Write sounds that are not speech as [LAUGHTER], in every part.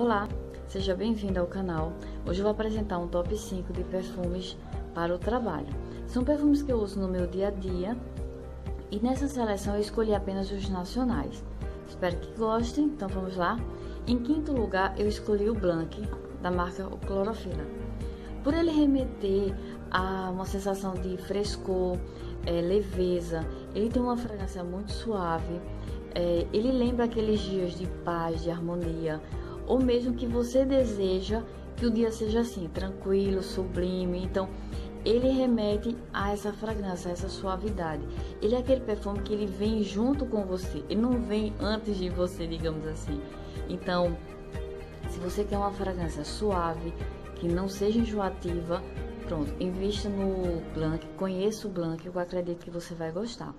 Olá, seja bem-vindo ao canal. Hoje eu vou apresentar um top 5 de perfumes para o trabalho. São perfumes que eu uso no meu dia a dia e nessa seleção eu escolhi apenas os nacionais. Espero que gostem, então vamos lá. Em quinto lugar, eu escolhi o Blanc, da marca Clorofila. Por ele remeter a uma sensação de frescor, é, leveza, ele tem uma fragrância muito suave, é, ele lembra aqueles dias de paz, de harmonia, ou mesmo que você deseja que o dia seja assim, tranquilo, sublime. Então, ele remete a essa fragrância, a essa suavidade. Ele é aquele perfume que ele vem junto com você, ele não vem antes de você, digamos assim. Então, se você quer uma fragrância suave, que não seja enjoativa, pronto, invista no Blanc, conheça o Blanc, eu acredito que você vai gostar.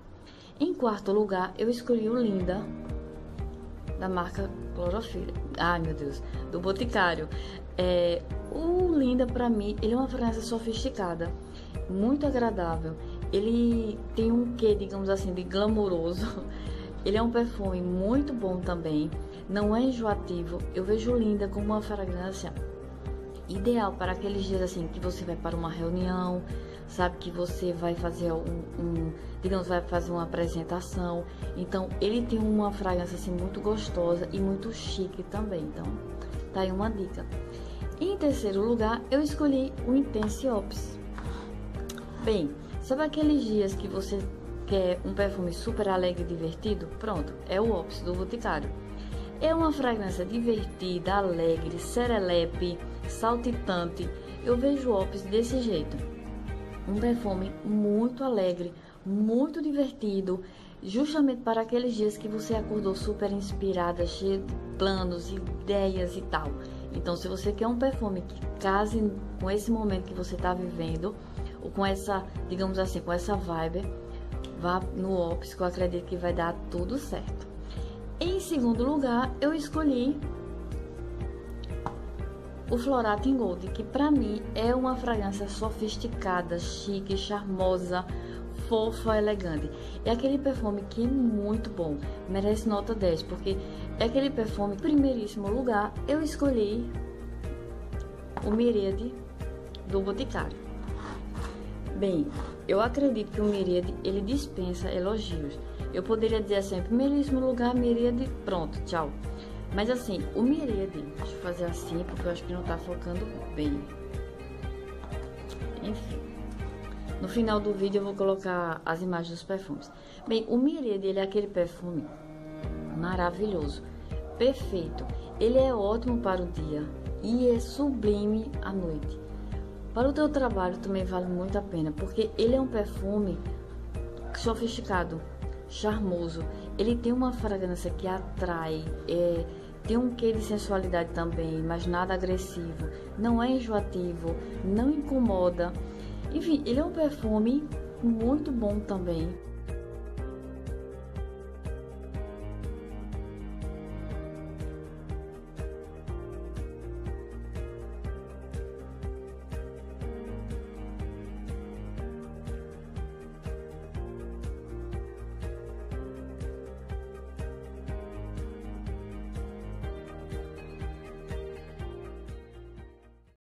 Em quarto lugar, eu escolhi o Linda, da marca Clorofila. Ai, meu Deus, do Boticário. É, o Linda, para mim, ele é uma fragrância sofisticada, muito agradável. Ele tem um quê, digamos assim, de glamouroso. [LAUGHS] Ele é um perfume muito bom também, não é enjoativo. Eu vejo Linda como uma fragrância ideal para aqueles dias assim que você vai para uma reunião, sabe que você vai fazer um, um, digamos, vai fazer uma apresentação. Então, ele tem uma fragrância assim muito gostosa e muito chique também. Então, tá aí uma dica. Em terceiro lugar, eu escolhi o Intense Ops. Bem, sabe aqueles dias que você quer um perfume super alegre e divertido? Pronto, é o Ops do Boticário. É uma fragrância divertida, alegre, serelepe, saltitante. Eu vejo o Ops desse jeito um perfume muito alegre, muito divertido, justamente para aqueles dias que você acordou super inspirada, cheia de planos, ideias e tal. Então, se você quer um perfume que case com esse momento que você está vivendo, ou com essa, digamos assim, com essa vibe, vá no Ops, que eu acredito que vai dar tudo certo. Em segundo lugar, eu escolhi o Floratin Gold, que para mim é uma fragrância sofisticada, chique, charmosa, fofa, elegante. É aquele perfume que é muito bom, merece nota 10, porque é aquele perfume, primeiríssimo lugar, eu escolhi o Miríade do Boticário. Bem, eu acredito que o Miríade, ele dispensa elogios. Eu poderia dizer assim, primeiríssimo lugar, Miríade, pronto, tchau. Mas assim, o miríade, deixa eu fazer assim porque eu acho que não tá focando bem. Enfim. No final do vídeo eu vou colocar as imagens dos perfumes. Bem, o miríade, ele é aquele perfume maravilhoso, perfeito. Ele é ótimo para o dia e é sublime à noite. Para o teu trabalho também vale muito a pena, porque ele é um perfume sofisticado, charmoso. Ele tem uma fragrância que atrai, é, tem um quê de sensualidade também, mas nada agressivo. Não é enjoativo, não incomoda. Enfim, ele é um perfume muito bom também.